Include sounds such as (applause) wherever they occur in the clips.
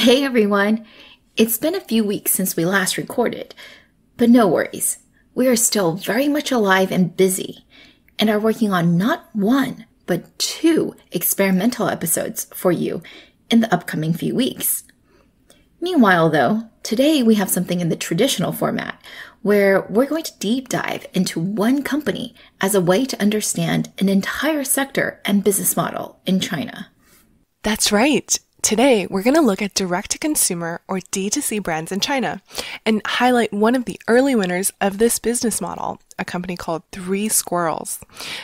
Hey everyone! It's been a few weeks since we last recorded, but no worries. We are still very much alive and busy and are working on not one, but two experimental episodes for you in the upcoming few weeks. Meanwhile, though, today we have something in the traditional format where we're going to deep dive into one company as a way to understand an entire sector and business model in China. That's right. Today, we're going to look at direct to consumer or D2C brands in China and highlight one of the early winners of this business model, a company called Three Squirrels.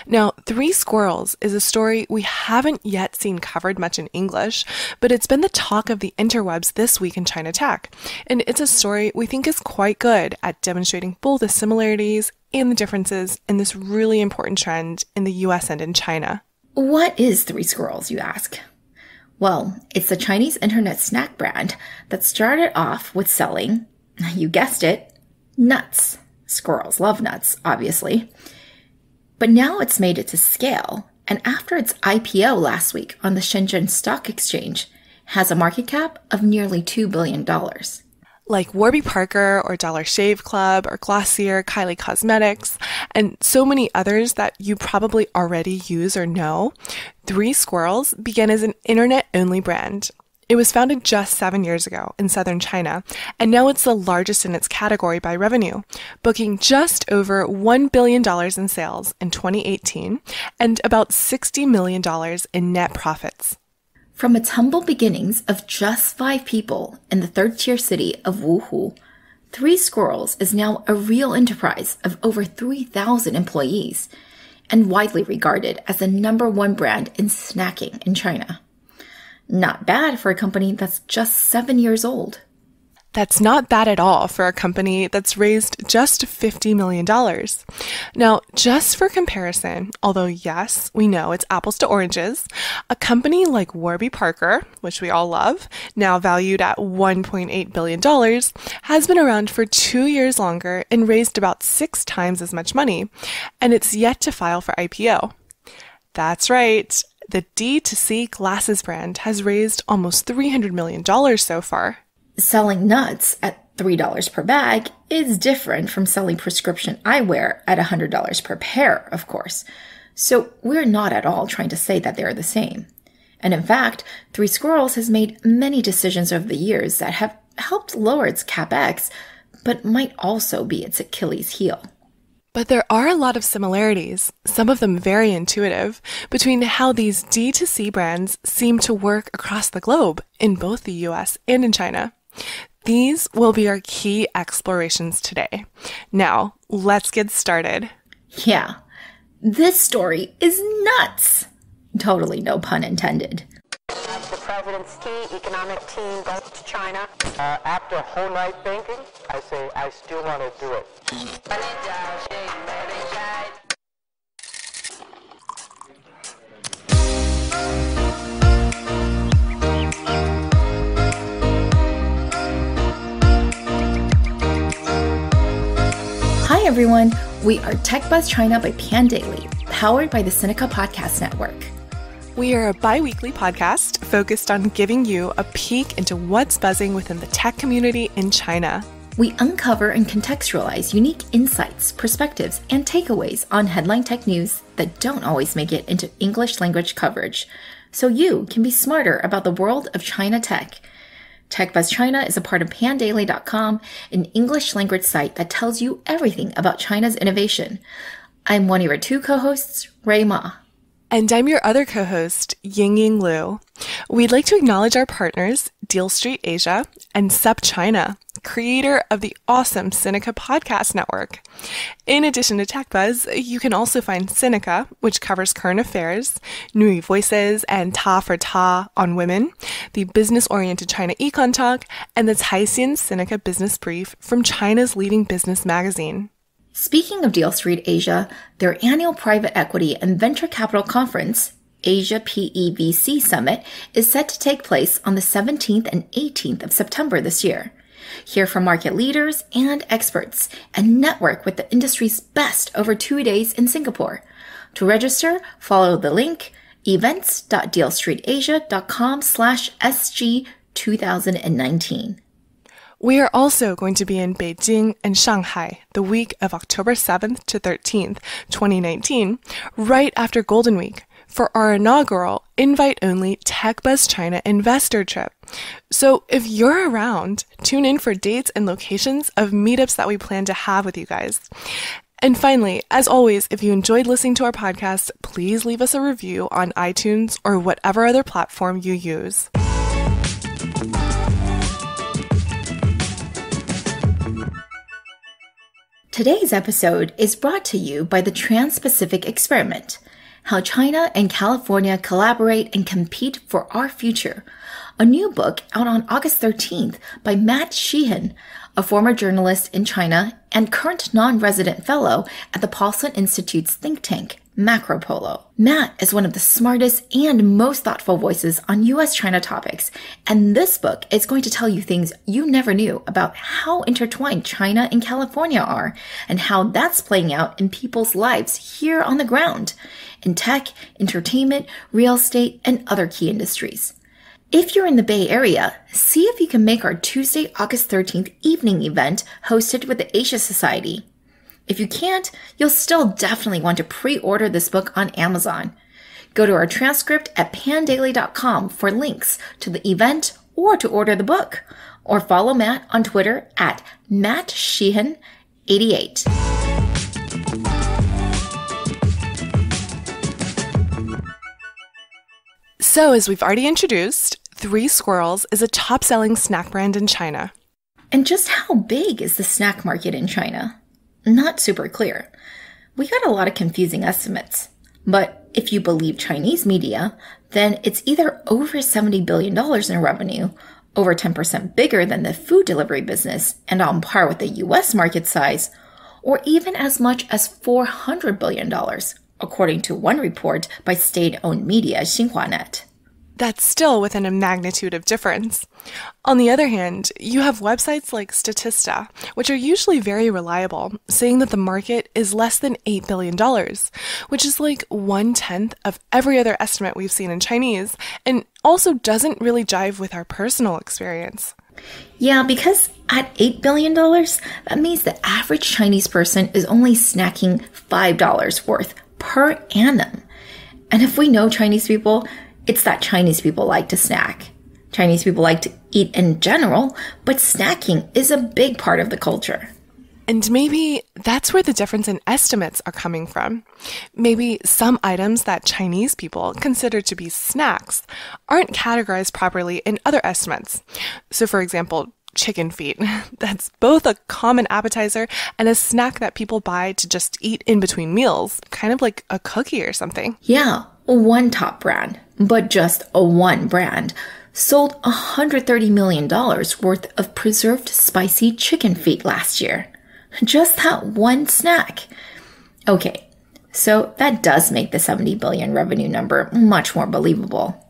Now, Three Squirrels is a story we haven't yet seen covered much in English, but it's been the talk of the interwebs this week in China Tech. And it's a story we think is quite good at demonstrating both the similarities and the differences in this really important trend in the US and in China. What is Three Squirrels, you ask? Well, it's a Chinese internet snack brand that started off with selling, you guessed it, nuts. Squirrels love nuts, obviously. But now it's made it to scale, and after its IPO last week on the Shenzhen Stock Exchange, has a market cap of nearly $2 billion like Warby Parker or Dollar Shave Club or Glossier, Kylie Cosmetics, and so many others that you probably already use or know, Three Squirrels began as an internet only brand. It was founded just seven years ago in southern China, and now it's the largest in its category by revenue, booking just over $1 billion in sales in 2018 and about $60 million in net profits. From its humble beginnings of just five people in the third tier city of Wuhu, Three Squirrels is now a real enterprise of over 3,000 employees and widely regarded as the number one brand in snacking in China. Not bad for a company that's just seven years old. That's not bad at all for a company that's raised just $50 million. Now, just for comparison, although yes, we know it's apples to oranges, a company like Warby Parker, which we all love, now valued at $1.8 billion, has been around for two years longer and raised about six times as much money, and it's yet to file for IPO. That's right. The D2C glasses brand has raised almost $300 million so far selling nuts at $3 per bag is different from selling prescription eyewear at $100 per pair, of course. So we're not at all trying to say that they're the same. And in fact, Three Squirrels has made many decisions over the years that have helped lower its capex, but might also be its Achilles heel. But there are a lot of similarities, some of them very intuitive, between how these D2C brands seem to work across the globe in both the US and in China. These will be our key explorations today. Now, let's get started. Yeah, this story is nuts. Totally no pun intended. The president's key economic team goes to China. Uh, after a whole night thinking, I say I still want to do it. Everyone. We are Tech Buzz China by Pandaily, powered by the Sinica Podcast Network. We are a bi weekly podcast focused on giving you a peek into what's buzzing within the tech community in China. We uncover and contextualize unique insights, perspectives, and takeaways on headline tech news that don't always make it into English language coverage, so you can be smarter about the world of China tech TechBuzz China is a part of pandaily.com, an English language site that tells you everything about China's innovation. I'm one of your two co-hosts, Rui Ma. And I'm your other co-host, Ying Ying Lu. We'd like to acknowledge our partners, Deal Street Asia and SupChina, creator of the awesome Sinica Podcast Network. In addition to TechBuzz, you can also find Sinica, which covers current affairs, NüVoices, and Ta for Ta on women, the business-oriented China Econ Talk, and the Caixin Sinica Business Brief from China's leading business magazine. Speaking of Deal Street Asia, their annual private equity and venture capital conference, Asia PEVC Summit, is set to take place on the 17th and 18th of September this year. Hear from market leaders and experts and network with the industry's best over two days in Singapore. To register, follow the link events.dealstreetasia.com slash SG 2019. We are also going to be in Beijing and Shanghai the week of October 7th to 13th, 2019, right after Golden Week for our inaugural invite only TechBuzz China investor trip. So if you're around, tune in for dates and locations of meetups that we plan to have with you guys. And finally, as always, if you enjoyed listening to our podcast, please leave us a review on iTunes or whatever other platform you use. Today's episode is brought to you by the Trans Pacific Experiment How China and California Collaborate and Compete for Our Future, a new book out on August 13th by Matt Sheehan, a former journalist in China and current non resident fellow at the Paulson Institute's think tank, Macropolo. Matt is one of the smartest and most thoughtful voices on US China topics, and this book is going to tell you things you never knew about how intertwined China and California are, and how that's playing out in people's lives here on the ground, in tech, entertainment, real estate, and other key industries. If you're in the Bay Area, see if you can make our Tuesday, August 13th evening event hosted with the Asia Society. If you can't, you'll still definitely want to pre-order this book on Amazon. Go to our transcript at pandaily.com for links to the event or to order the book, or follow Matt on Twitter at Matt Sheehan88. So, as we've already introduced, Three Squirrels is a top selling snack brand in China. And just how big is the snack market in China? Not super clear. We got a lot of confusing estimates. But if you believe Chinese media, then it's either over $70 billion in revenue, over 10% bigger than the food delivery business, and on par with the US market size, or even as much as $400 billion, according to one report by state owned media XinhuaNet. That's still within a magnitude of difference. On the other hand, you have websites like Statista, which are usually very reliable, saying that the market is less than $8 billion, which is like one tenth of every other estimate we've seen in Chinese, and also doesn't really jive with our personal experience. Yeah, because at $8 billion, that means the average Chinese person is only snacking $5 worth per annum. And if we know Chinese people, it's that Chinese people like to snack. Chinese people like to eat in general, but snacking is a big part of the culture. And maybe that's where the difference in estimates are coming from. Maybe some items that Chinese people consider to be snacks aren't categorized properly in other estimates. So, for example, chicken feet. (laughs) That's both a common appetizer and a snack that people buy to just eat in between meals, kind of like a cookie or something. Yeah, one top brand, but just a one brand, sold $130 million worth of preserved spicy chicken feet last year. Just that one snack. Okay, so that does make the 70 billion revenue number much more believable.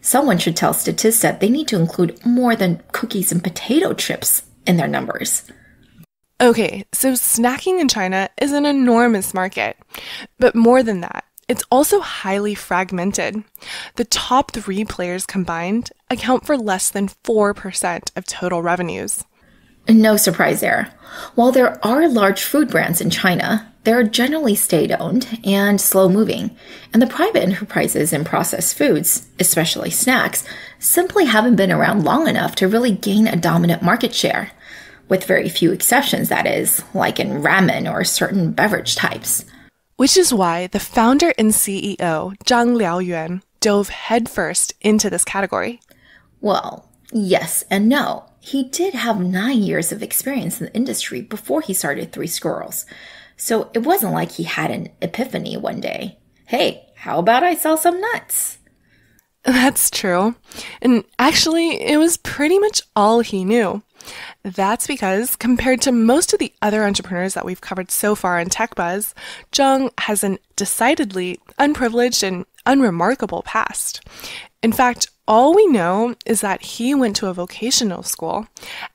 Someone should tell Statista they need to include more than cookies and potato chips in their numbers. Okay, so snacking in China is an enormous market. But more than that, it's also highly fragmented. The top three players combined account for less than 4% of total revenues. No surprise there. While there are large food brands in China, they're generally state owned and slow moving, and the private enterprises in processed foods, especially snacks, simply haven't been around long enough to really gain a dominant market share. With very few exceptions, that is, like in ramen or certain beverage types. Which is why the founder and CEO, Zhang Liaoyuan, dove headfirst into this category. Well, yes and no. He did have nine years of experience in the industry before he started Three Squirrels. So it wasn't like he had an epiphany one day. Hey, how about I sell some nuts? That's true. And actually, it was pretty much all he knew. That's because, compared to most of the other entrepreneurs that we've covered so far in Tech Buzz, Zhang has an decidedly unprivileged and unremarkable past. In fact, all we know is that he went to a vocational school,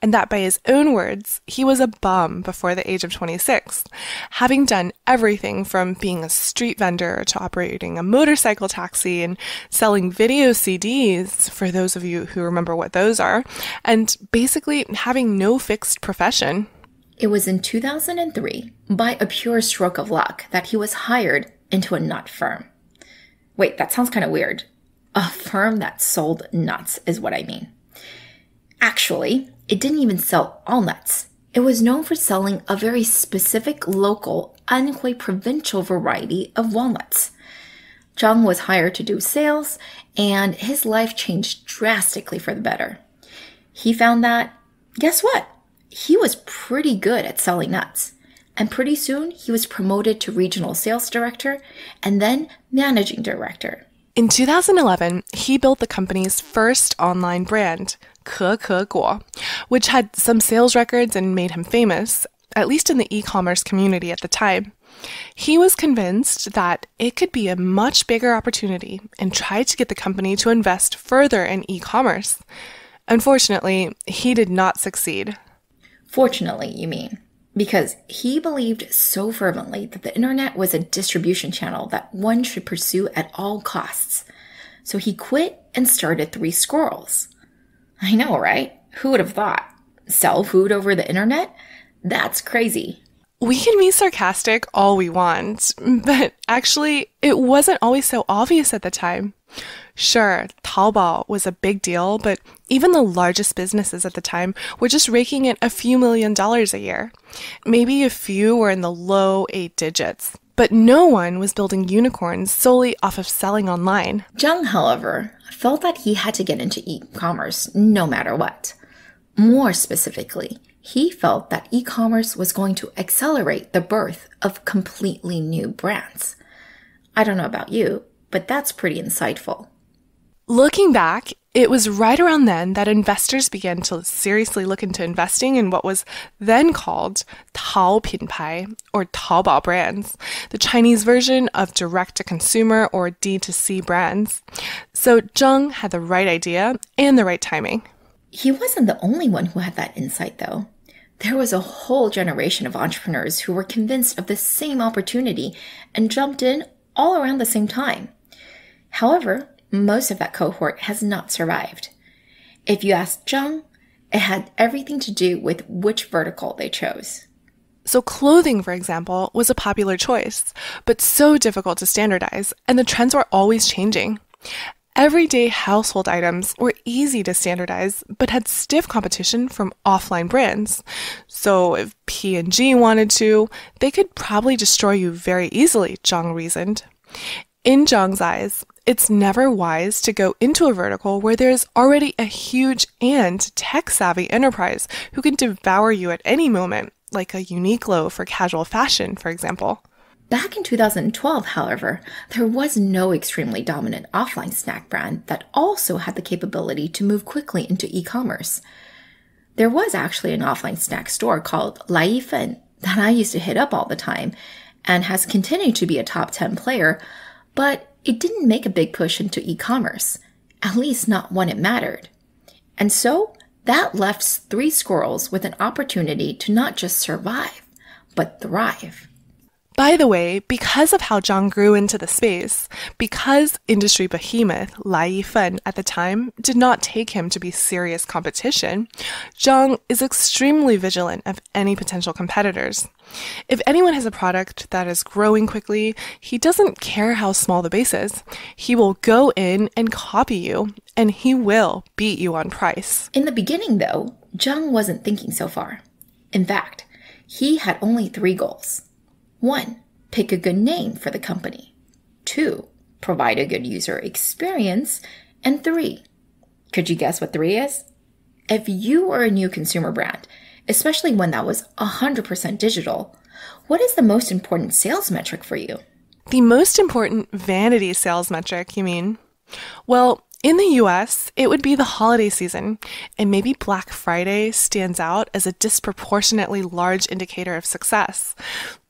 and that by his own words, he was a bum before the age of 26, having done everything from being a street vendor to operating a motorcycle taxi and selling video CDs, for those of you who remember what those are, and basically having no fixed profession. It was in 2003, by a pure stroke of luck, that he was hired into a nut firm. Wait, that sounds kind of weird. A firm that sold nuts is what I mean. Actually, it didn't even sell all nuts. It was known for selling a very specific local Anhui provincial variety of walnuts. Zhang was hired to do sales, and his life changed drastically for the better. He found that, guess what? He was pretty good at selling nuts. And pretty soon, he was promoted to regional sales director and then managing director. In 2011, he built the company's first online brand, Ke which had some sales records and made him famous, at least in the e commerce community at the time. He was convinced that it could be a much bigger opportunity and tried to get the company to invest further in e commerce. Unfortunately, he did not succeed. Fortunately, you mean because he believed so fervently that the internet was a distribution channel that one should pursue at all costs. So he quit and started Three Squirrels. I know, right? Who would have thought? Sell food over the internet? That's crazy. We can be sarcastic all we want, but actually, it wasn't always so obvious at the time. Sure, Taobao was a big deal, but even the largest businesses at the time were just raking in a few million dollars a year. Maybe a few were in the low eight digits. But no one was building unicorns solely off of selling online. Zhang, however, felt that he had to get into e commerce no matter what. More specifically, he felt that e commerce was going to accelerate the birth of completely new brands. I don't know about you, but that's pretty insightful. Looking back, it was right around then that investors began to seriously look into investing in what was then called Tao Pinpai or Taobao brands, the Chinese version of direct to consumer or D2C brands. So Zhang had the right idea and the right timing. He wasn't the only one who had that insight, though. There was a whole generation of entrepreneurs who were convinced of the same opportunity and jumped in all around the same time. However, most of that cohort has not survived. If you ask Zhang, it had everything to do with which vertical they chose. So, clothing, for example, was a popular choice, but so difficult to standardize, and the trends were always changing. Everyday household items were easy to standardize, but had stiff competition from offline brands. So if P&G wanted to, they could probably destroy you very easily, Zhang reasoned. In Zhang's eyes, it's never wise to go into a vertical where there's already a huge and tech savvy enterprise who can devour you at any moment, like a Uniqlo for casual fashion, for example. Back in 2012, however, there was no extremely dominant offline snack brand that also had the capability to move quickly into e commerce. There was actually an offline snack store called Laifen that I used to hit up all the time and has continued to be a top 10 player, but it didn't make a big push into e commerce, at least not when it mattered. And so that left Three Squirrels with an opportunity to not just survive, but thrive. By the way, because of how Zhang grew into the space, because industry behemoth Lai Yifen at the time did not take him to be serious competition, Zhang is extremely vigilant of any potential competitors. If anyone has a product that is growing quickly, he doesn't care how small the base is. He will go in and copy you, and he will beat you on price. In the beginning, though, Zhang wasn't thinking so far. In fact, he had only three goals. One, pick a good name for the company. Two, provide a good user experience. And three, could you guess what three is? If you were a new consumer brand, especially one that was 100% digital, what is the most important sales metric for you? The most important vanity sales metric, you mean? Well, in the US, it would be the holiday season, and maybe Black Friday stands out as a disproportionately large indicator of success.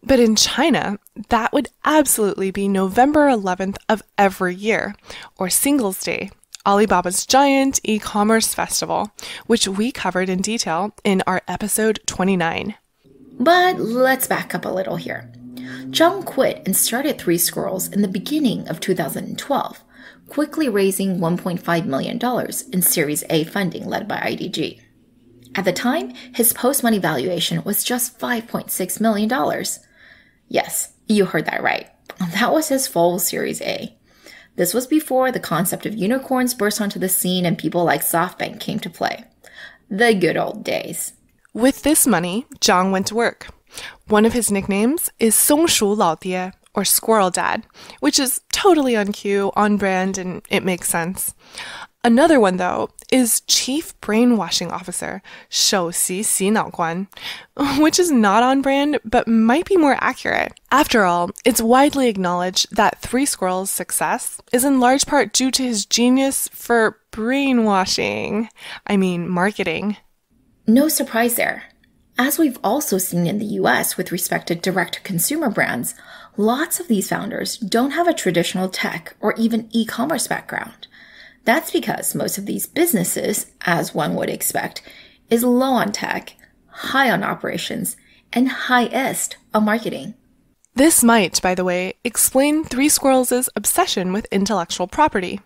But in China, that would absolutely be November 11th of every year, or Singles Day, Alibaba's giant e commerce festival, which we covered in detail in our episode 29. But let's back up a little here. Zhang quit and started Three Squirrels in the beginning of 2012, quickly raising $1.5 million in Series A funding led by IDG. At the time, his post money valuation was just $5.6 million. Yes, you heard that right. That was his full Series A. This was before the concept of unicorns burst onto the scene and people like SoftBank came to play. The good old days. With this money, Zhang went to work. One of his nicknames is Songshu Lao Die, or Squirrel Dad, which is totally on cue, on brand, and it makes sense. Another one, though, is Chief Brainwashing Officer, 首席洗脑官, which is not on brand, but might be more accurate. After all, it's widely acknowledged that Three Squirrels' success is in large part due to his genius for brainwashing. I mean, marketing. No surprise there. As we've also seen in the US with respect to direct to consumer brands, lots of these founders don't have a traditional tech or even e commerce background. That's because most of these businesses, as one would expect, is low on tech, high on operations, and highest on marketing. This might, by the way, explain Three Squirrels' obsession with intellectual property.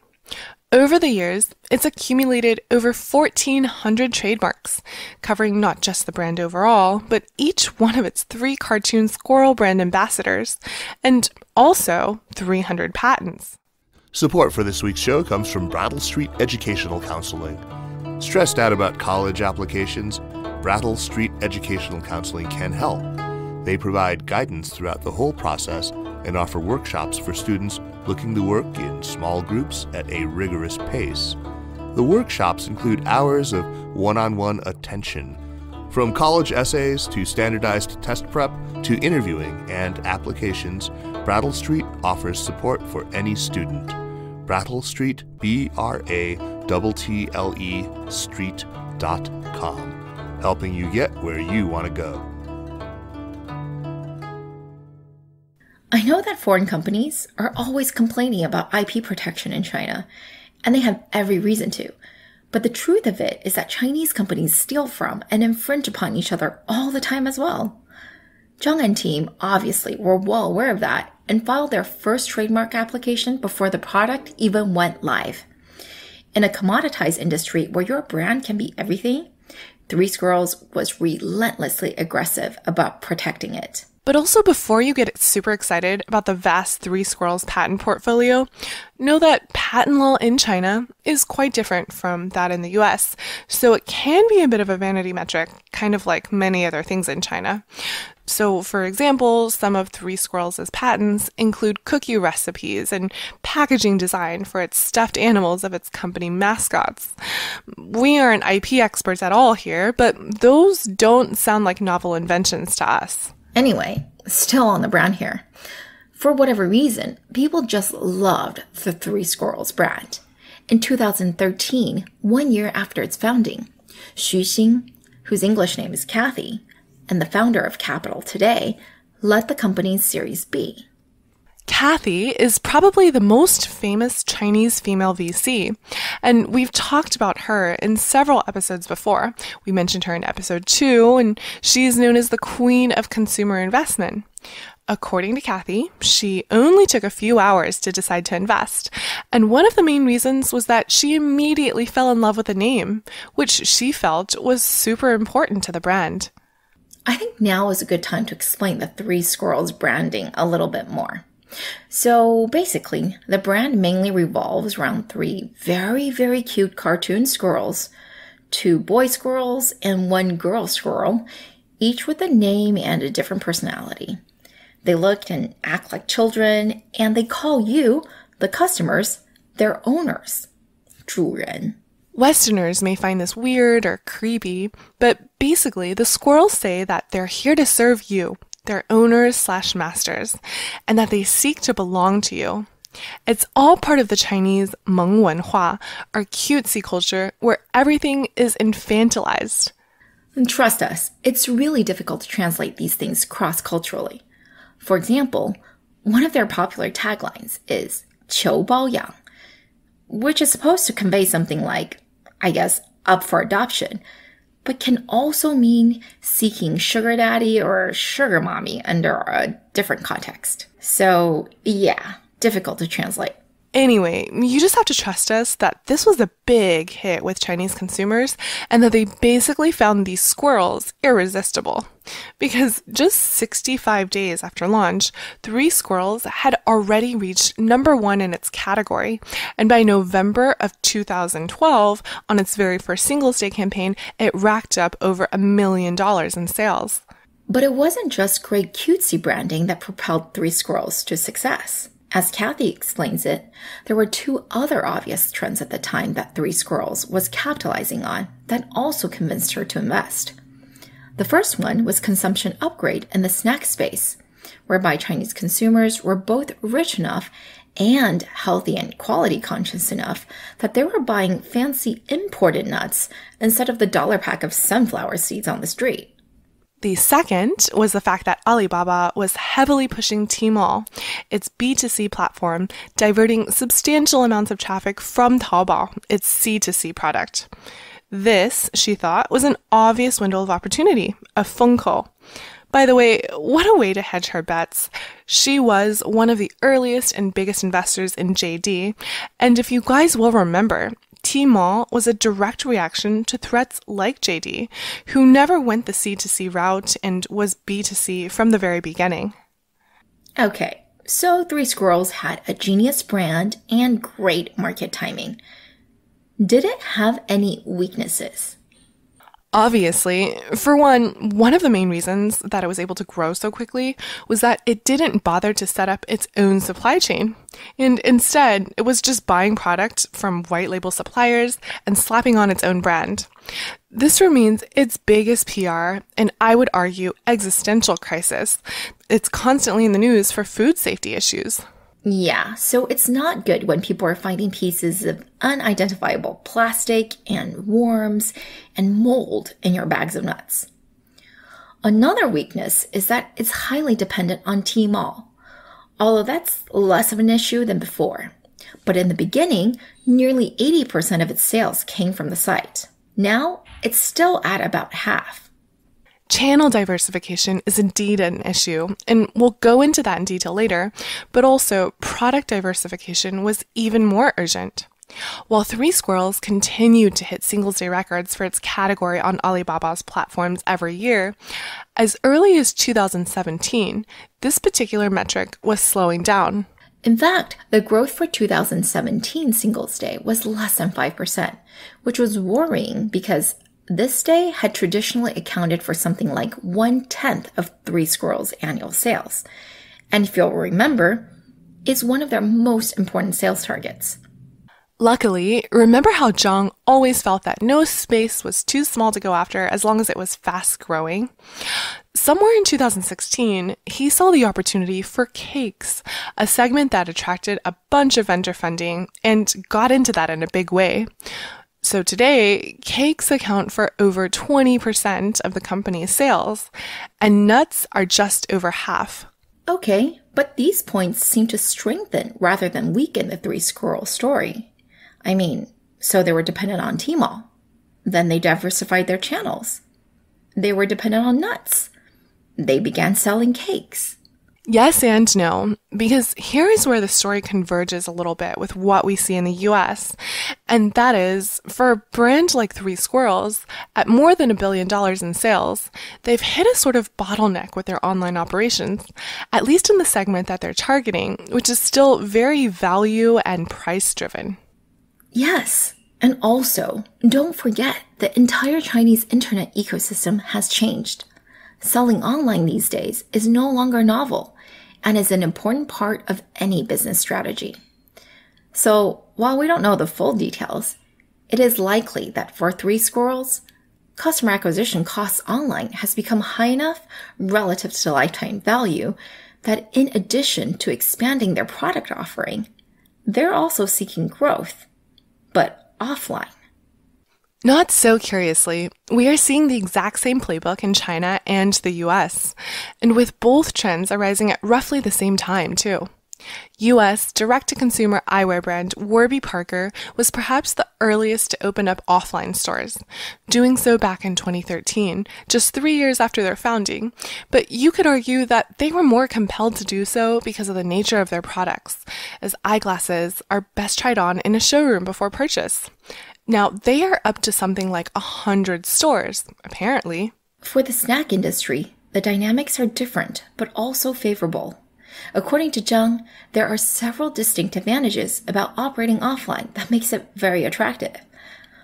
Over the years, it's accumulated over 1,400 trademarks, covering not just the brand overall, but each one of its three cartoon squirrel brand ambassadors, and also 300 patents. Support for this week's show comes from Brattle Street Educational Counseling. Stressed out about college applications? Brattle Street Educational Counseling can help. They provide guidance throughout the whole process and offer workshops for students looking to work in small groups at a rigorous pace. The workshops include hours of one on one attention. From college essays to standardized test prep to interviewing and applications, Brattle Street offers support for any student. Brattle Street, B R A T T L E Street.com, helping you get where you want to go. I know that foreign companies are always complaining about IP protection in China, and they have every reason to. But the truth of it is that Chinese companies steal from and infringe upon each other all the time as well. Zhang and team obviously were well aware of that and filed their first trademark application before the product even went live. In a commoditized industry where your brand can be everything, Three Squirrels was relentlessly aggressive about protecting it. But also, before you get super excited about the vast Three Squirrels patent portfolio, know that patent law in China is quite different from that in the US, so it can be a bit of a vanity metric, kind of like many other things in China. So, for example, some of Three Squirrels' patents include cookie recipes and packaging design for its stuffed animals of its company mascots. We aren't IP experts at all here, but those don't sound like novel inventions to us. Anyway, still on the brand here. For whatever reason, people just loved the Three Squirrels brand. In 2013, one year after its founding, Xu Xing, whose English name is Kathy, and the founder of Capital today, led the company's Series B. Kathy is probably the most famous Chinese female VC, and we've talked about her in several episodes before. We mentioned her in episode two, and she's known as the queen of consumer investment. According to Kathy, she only took a few hours to decide to invest, and one of the main reasons was that she immediately fell in love with the name, which she felt was super important to the brand. I think now is a good time to explain the Three Squirrels branding a little bit more. So basically, the brand mainly revolves around three very, very cute cartoon squirrels two boy squirrels and one girl squirrel, each with a name and a different personality. They look and act like children, and they call you, the customers, their owners. 主人. Westerners may find this weird or creepy, but basically, the squirrels say that they're here to serve you, their owners slash masters, and that they seek to belong to you. It's all part of the Chinese Meng Wenhua, or cutesy culture, where everything is infantilized. And trust us, it's really difficult to translate these things cross culturally. For example, one of their popular taglines is "qiu bao yang," which is supposed to convey something like, I guess, up for adoption, but can also mean seeking sugar daddy or sugar mommy under a different context. So, yeah, difficult to translate. Anyway, you just have to trust us that this was a big hit with Chinese consumers and that they basically found these squirrels irresistible. Because just 65 days after launch, Three Squirrels had already reached number one in its category. And by November of 2012, on its very first Singles Day campaign, it racked up over a million dollars in sales. But it wasn't just great cutesy branding that propelled Three Squirrels to success. As Kathy explains it, there were two other obvious trends at the time that Three Squirrels was capitalizing on that also convinced her to invest. The first one was consumption upgrade in the snack space, whereby Chinese consumers were both rich enough and healthy and quality conscious enough that they were buying fancy imported nuts instead of the dollar pack of sunflower seeds on the street. The second was the fact that Alibaba was heavily pushing Tmall, its B2C platform, diverting substantial amounts of traffic from Taobao, its C2C product. This, she thought, was an obvious window of opportunity, a fengkou. By the way, what a way to hedge her bets. She was one of the earliest and biggest investors in JD, and if you guys will remember, Tmall was a direct reaction to threats like JD, who never went the C2C route and was B2C from the very beginning. Okay, so Three Squirrels had a genius brand and great market timing. Did it have any weaknesses? Obviously, for one, one of the main reasons that it was able to grow so quickly was that it didn't bother to set up its own supply chain. And instead, it was just buying product from white label suppliers and slapping on its own brand. This remains its biggest PR and I would argue existential crisis. It's constantly in the news for food safety issues. Yeah, so it's not good when people are finding pieces of unidentifiable plastic and worms and mold in your bags of nuts. Another weakness is that it's highly dependent on Tmall, although that's less of an issue than before. But in the beginning, nearly 80% of its sales came from the site. Now, it's still at about half. Channel diversification is indeed an issue, and we'll go into that in detail later, but also product diversification was even more urgent. While Three Squirrels continued to hit Singles Day records for its category on Alibaba's platforms every year, as early as 2017, this particular metric was slowing down. In fact, the growth for 2017 Singles Day was less than 5%, which was worrying because this day had traditionally accounted for something like one tenth of Three Squirrels' annual sales, and if you'll remember, is one of their most important sales targets. Luckily, remember how Zhang always felt that no space was too small to go after as long as it was fast growing? Somewhere in 2016, he saw the opportunity for cakes, a segment that attracted a bunch of vendor funding and got into that in a big way. So today, cakes account for over 20% of the company's sales, and nuts are just over half. Okay, but these points seem to strengthen rather than weaken the three squirrel story. I mean, so they were dependent on Tmall. Then they diversified their channels. They were dependent on nuts. They began selling cakes. Yes and no, because here is where the story converges a little bit with what we see in the US. And that is, for a brand like Three Squirrels, at more than a billion dollars in sales, they've hit a sort of bottleneck with their online operations, at least in the segment that they're targeting, which is still very value and price driven. Yes. And also, don't forget the entire Chinese internet ecosystem has changed. Selling online these days is no longer novel and is an important part of any business strategy. So while we don't know the full details, it is likely that for three squirrels, customer acquisition costs online has become high enough relative to lifetime value that in addition to expanding their product offering, they're also seeking growth, but offline. Not so curiously, we are seeing the exact same playbook in China and the US, and with both trends arising at roughly the same time, too. US direct to consumer eyewear brand Warby Parker was perhaps the earliest to open up offline stores, doing so back in 2013, just three years after their founding. But you could argue that they were more compelled to do so because of the nature of their products, as eyeglasses are best tried on in a showroom before purchase. Now, they are up to something like a hundred stores, apparently. For the snack industry, the dynamics are different, but also favorable. According to Zhang, there are several distinct advantages about operating offline that makes it very attractive.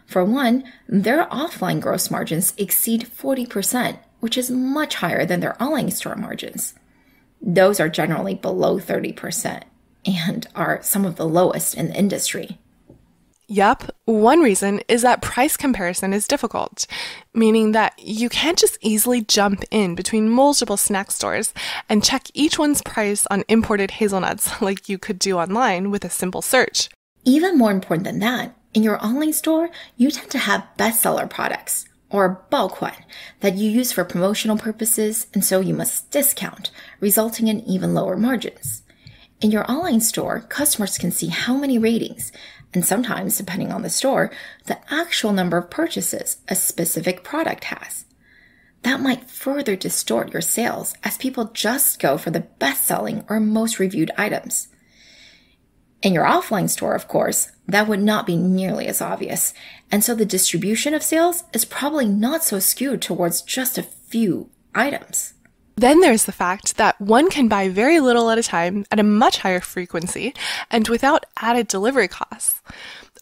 For one, their offline gross margins exceed 40%, which is much higher than their online store margins. Those are generally below 30% and are some of the lowest in the industry. Yup, one reason is that price comparison is difficult, meaning that you can't just easily jump in between multiple snack stores and check each one's price on imported hazelnuts (laughs) like you could do online with a simple search. Even more important than that, in your online store, you tend to have bestseller products or bulk one that you use for promotional purposes and so you must discount, resulting in even lower margins. In your online store, customers can see how many ratings, and sometimes, depending on the store, the actual number of purchases a specific product has. That might further distort your sales as people just go for the best selling or most reviewed items. In your offline store, of course, that would not be nearly as obvious, and so the distribution of sales is probably not so skewed towards just a few items. Then there's the fact that one can buy very little at a time at a much higher frequency and without added delivery costs.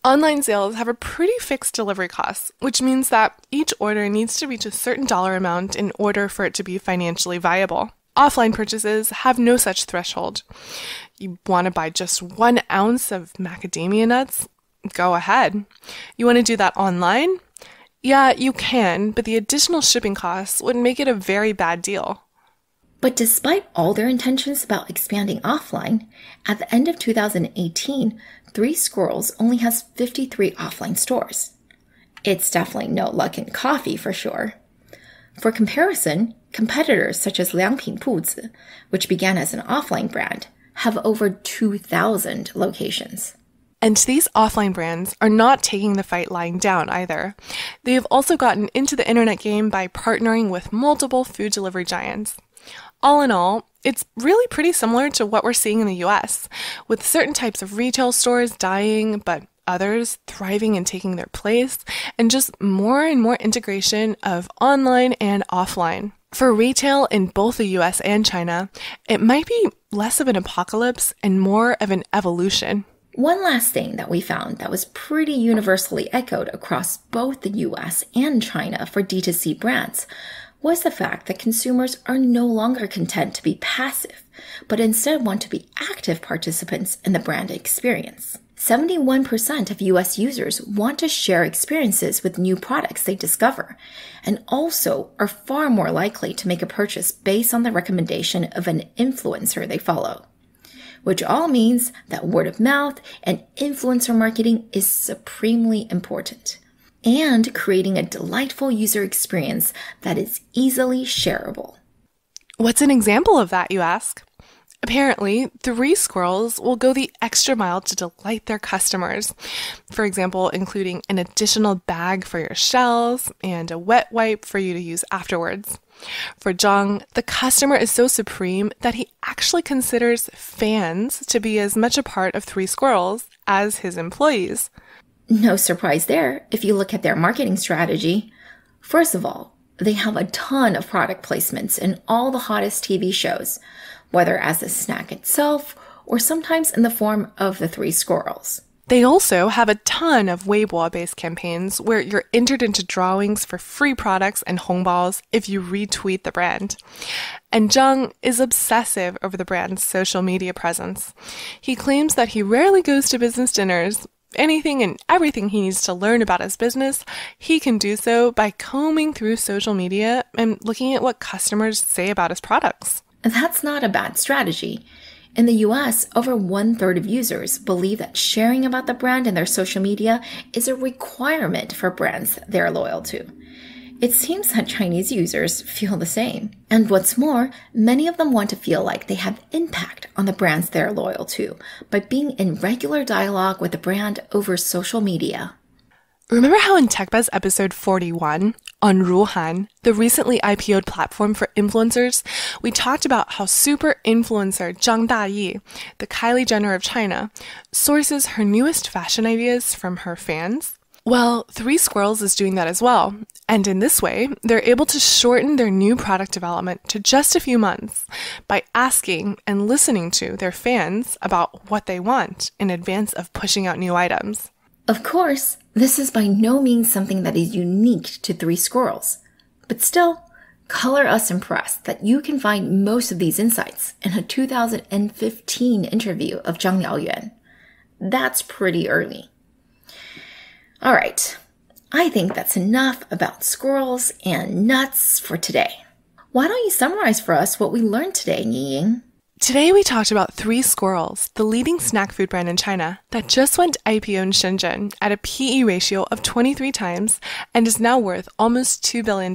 Online sales have a pretty fixed delivery cost, which means that each order needs to reach a certain dollar amount in order for it to be financially viable. Offline purchases have no such threshold. You want to buy just one ounce of macadamia nuts? Go ahead. You want to do that online? Yeah, you can, but the additional shipping costs would make it a very bad deal. But despite all their intentions about expanding offline, at the end of 2018, Three Squirrels only has 53 offline stores. It's definitely no Luckin Coffee for sure. For comparison, competitors such as Liangpin Puzi, which began as an offline brand, have over 2,000 locations. And these offline brands are not taking the fight lying down either. They have also gotten into the internet game by partnering with multiple food delivery giants. All in all, it's really pretty similar to what we're seeing in the US, with certain types of retail stores dying, but others thriving and taking their place, and just more and more integration of online and offline. For retail in both the US and China, it might be less of an apocalypse and more of an evolution. One last thing that we found that was pretty universally echoed across both the US and China for D2C brands was the fact that consumers are no longer content to be passive, but instead want to be active participants in the brand experience. 71% of US users want to share experiences with new products they discover, and also are far more likely to make a purchase based on the recommendation of an influencer they follow. Which all means that word of mouth and influencer marketing is supremely important and creating a delightful user experience that is easily shareable. What's an example of that, you ask? Apparently, three squirrels will go the extra mile to delight their customers. For example, including an additional bag for your shells and a wet wipe for you to use afterwards. For Zhang, the customer is so supreme that he actually considers fans to be as much a part of Three Squirrels as his employees. No surprise there if you look at their marketing strategy. First of all, they have a ton of product placements in all the hottest TV shows, whether as a snack itself or sometimes in the form of the three squirrels. They also have a ton of Weibo based campaigns where you're entered into drawings for free products and hongbao if you retweet the brand. And Zhang is obsessive over the brand's social media presence. He claims that he rarely goes to business dinners, anything and everything he needs to learn about his business, he can do so by combing through social media and looking at what customers say about his products. That's not a bad strategy. In the US, over one third of users believe that sharing about the brand in their social media is a requirement for brands they're loyal to. It seems that Chinese users feel the same. And what's more, many of them want to feel like they have impact on the brands they're loyal to by being in regular dialogue with the brand over social media. Remember how in TechBuzz episode 41 on Ruhnn, the recently IPO'd platform for influencers, we talked about how super influencer Zhang Dayi, the Kylie Jenner of China, sources her newest fashion ideas from her fans? Well, Three Squirrels is doing that as well. And in this way, they're able to shorten their new product development to just a few months by asking and listening to their fans about what they want in advance of pushing out new items. Of course, this is by no means something that is unique to Three Squirrels, but still, color us impressed that you can find most of these insights in a 2015 interview of Zhang Liaoyuan. That's pretty early. All right, I think that's enough about squirrels and nuts for today. Why don't you summarize for us what we learned today, Ying? Today we talked about Three Squirrels, the leading snack food brand in China that just went IPO in Shenzhen at a PE ratio of 23 times and is now worth almost $2 billion.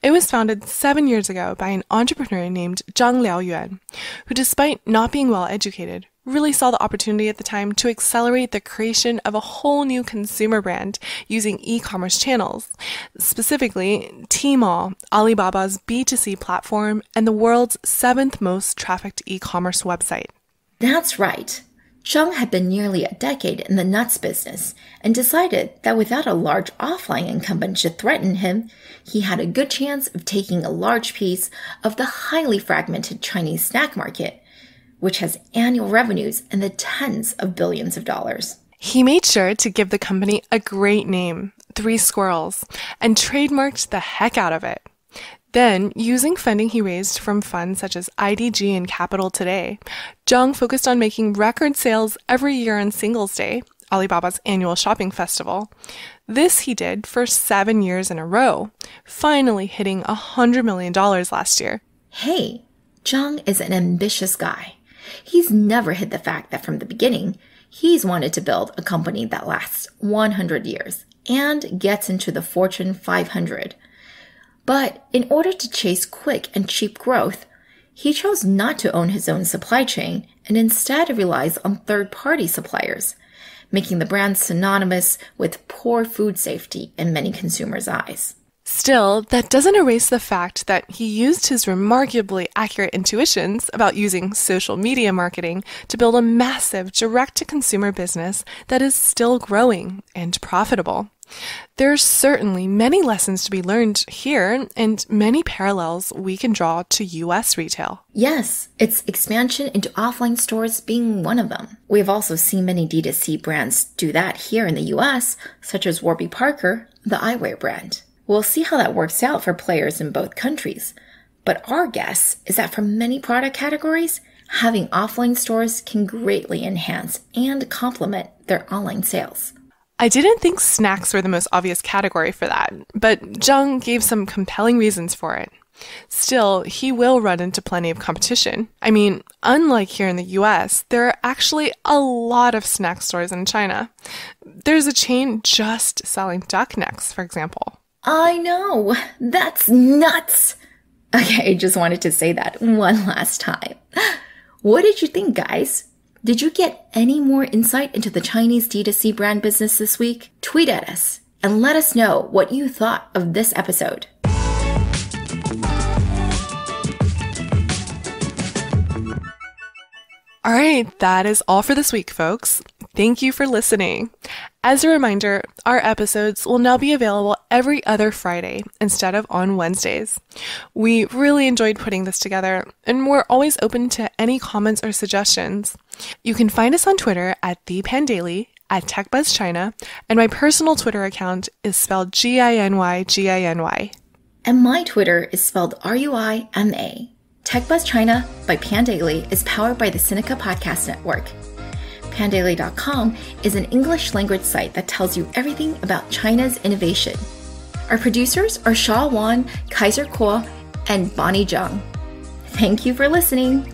It was founded seven years ago by an entrepreneur named Zhang Liaoyuan, who despite not being well educated, really saw the opportunity at the time to accelerate the creation of a whole new consumer brand using e-commerce channels, specifically Tmall, Alibaba's B2C platform and the world's seventh most trafficked e-commerce website. That's right. Zhang had been nearly a decade in the nuts business and decided that without a large offline incumbent to threaten him, he had a good chance of taking a large piece of the highly fragmented Chinese snack market which has annual revenues in the tens of billions of dollars. He made sure to give the company a great name, Three Squirrels, and trademarked the heck out of it. Then, using funding he raised from funds such as IDG and Capital Today, Zhang focused on making record sales every year on Singles Day, Alibaba's annual shopping festival. This he did for seven years in a row, finally hitting $100 million last year. Hey, Zhang is an ambitious guy. He's never hid the fact that from the beginning, he's wanted to build a company that lasts 100 years and gets into the Fortune 500. But in order to chase quick and cheap growth, he chose not to own his own supply chain and instead relies on third party suppliers, making the brand synonymous with poor food safety in many consumers' eyes. Still, that doesn't erase the fact that he used his remarkably accurate intuitions about using social media marketing to build a massive direct to consumer business that is still growing and profitable. There are certainly many lessons to be learned here and many parallels we can draw to US retail. Yes, its expansion into offline stores being one of them. We've also seen many D2C brands do that here in the US, such as Warby Parker, the eyewear brand. We'll see how that works out for players in both countries. But our guess is that for many product categories, having offline stores can greatly enhance and complement their online sales. I didn't think snacks were the most obvious category for that, but Zhang gave some compelling reasons for it. Still, he will run into plenty of competition. I mean, unlike here in the US, there are actually a lot of snack stores in China. There's a chain just selling duck necks, for example. I know. That's nuts. Okay, I just wanted to say that one last time. What did you think, guys? Did you get any more insight into the Chinese D2C brand business this week? Tweet at us and let us know what you thought of this episode. All right, that is all for this week, folks. Thank you for listening. As a reminder, our episodes will now be available every other Friday instead of on Wednesdays. We really enjoyed putting this together, and we're always open to any comments or suggestions. You can find us on Twitter at ThePandaily, at TechBuzzChina, and my personal Twitter account is spelled G-I-N-Y, G-I-N-Y. And my Twitter is spelled R-U-I-M-A. TechBuzz China by Pandaily is powered by the Sinica Podcast Network. Pandaily.com is an English language site that tells you everything about China's innovation. Our producers are Shaw Wan, Kaiser Kuo, and Bonnie Zhang. Thank you for listening.